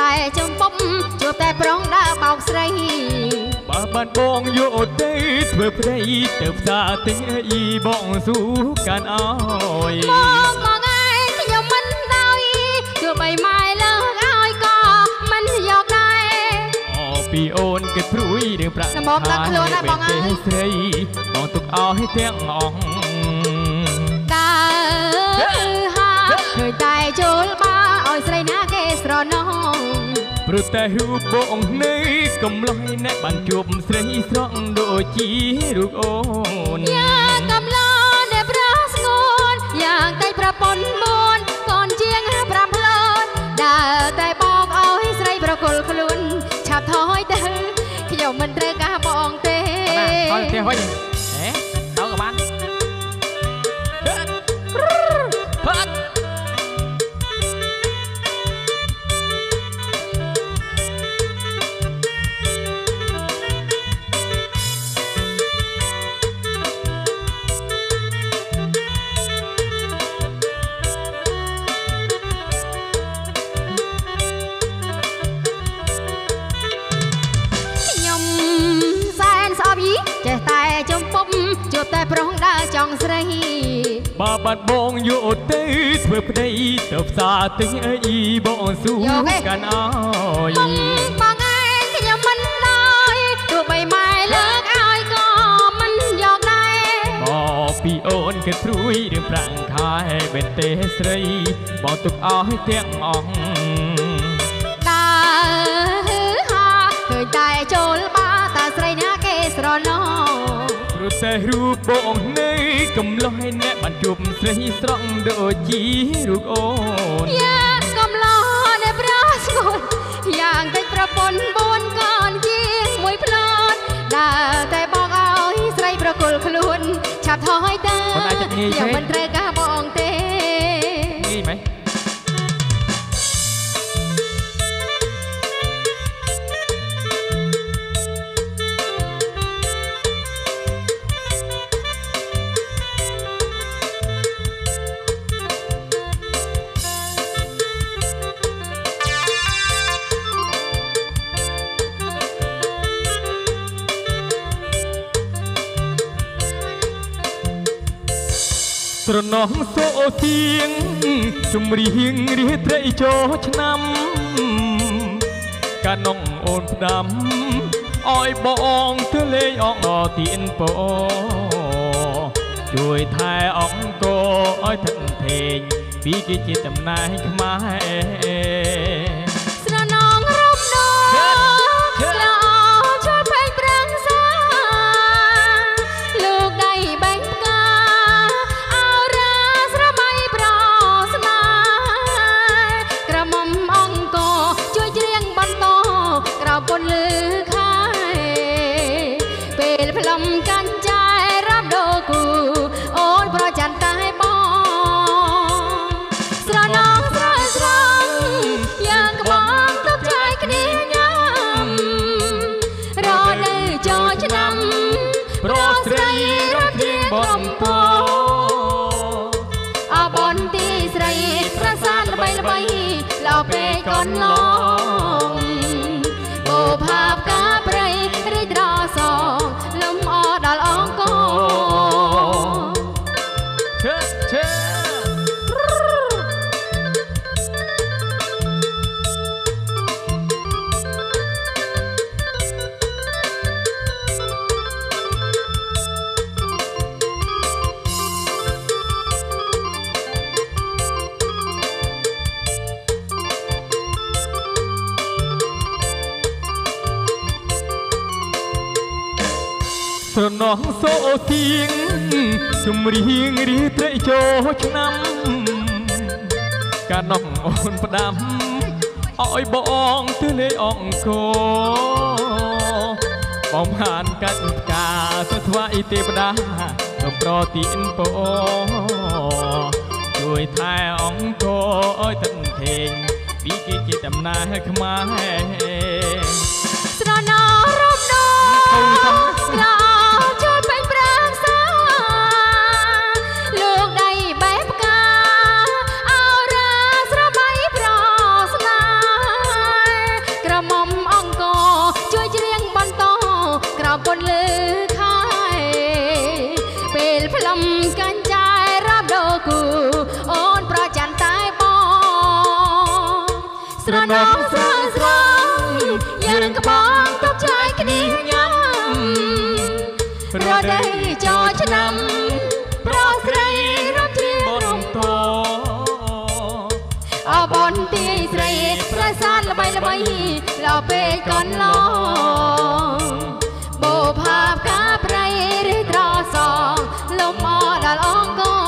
តែចំពុំជួបតែប្រុងដើរបោកស្រី បើបានបងយកទេធ្វើប្តីទៅផ្សារទិញអីបងស៊ូកាន់អើយមកមកឯងខ្ញុំមិនដោយទោះបីម៉ែលើកឲ្យក៏មិនយកដែរអូពីអូនគិតព្រួយរឿងប្រាក់សម្បកដាក់ខ្លួនណាបងអើយទេស្រីបងទុកអស់ទាំងអស់ដើ ព្រោះតែរូបបងនេះកំឡោះអ្នកបានជួបស្រីស្រស់ដូចជារូបអូនយ៉ាងកំឡោអ្នកប្រស្ងួនយ៉ាងតែប្រពន្ធមួនកូនជាង5ផ្លូនដើរតែបោកឲ្យស្រីប្រគល់ខ្លួនឆាប់ថយទៅខ្ញុំមិនត្រូវការបងទេអត់ទេវិញហេតើ បើបានបងយកទេធ្វើប្តីទៅផ្សារទិញអីបងស៊ូយកទេកាន់អើយបងបងឯងខ្ញុំមិនដោយទោះបីម៉ែលើកឲ្យក៏មិនយកដែរមកពីអូនគិតព្រួយរឿងប្រាំងខែបេនទេស្រីបងទុកអស់ទាំងអស់ រោះតែរូបបងនេះកំឡោះអ្នកបានជួបស្រីស្រស់ដូចជារូបអូនយ៉ាងកំឡោអ្នកប្រស្ងួនយ៉ាងតិចប្រពន្ធ4កូនជាងមួយផ្លូនដើរតែបងឲ្យស្រីប្រគល់ខ្លួនឆាប់ថយទៅប៉ុន្តែចិត្តងាយខ្ញុំទេ ស្រណោះសូសៀងជំរៀងរាត្រីចូលឆ្នាំកានងអូនផ្ដាំអោយបងទៅលេងអងអទៀនពជួយថែអង្គឲ្យថិនធេងពីគេជាតំណែងខ្មែរស្រ ស្រណោះសូសៀងជំរៀងរាត្រីចូលឆ្នាំកានងអូនផ្ដាំឲ្យបងទៅលេងអង្គរបំហានកាច់ផ្កាសុស្វាយទេវតាសូមប្រទានពរជួយថែអង្គអើយតិនធេងពីគេជាតំណាខ្មែរស្រណោរំដោស្លោ ស្រីចោឆ្នាំ ប្រុសស្រីរត់ជ្រៀងរំធអបនទាយស្រីប្រាសាទល្បីល្បីលពេកកន្លងបោផាផ្កាប្រៃរិះត្រសងលំអដល់អង្គ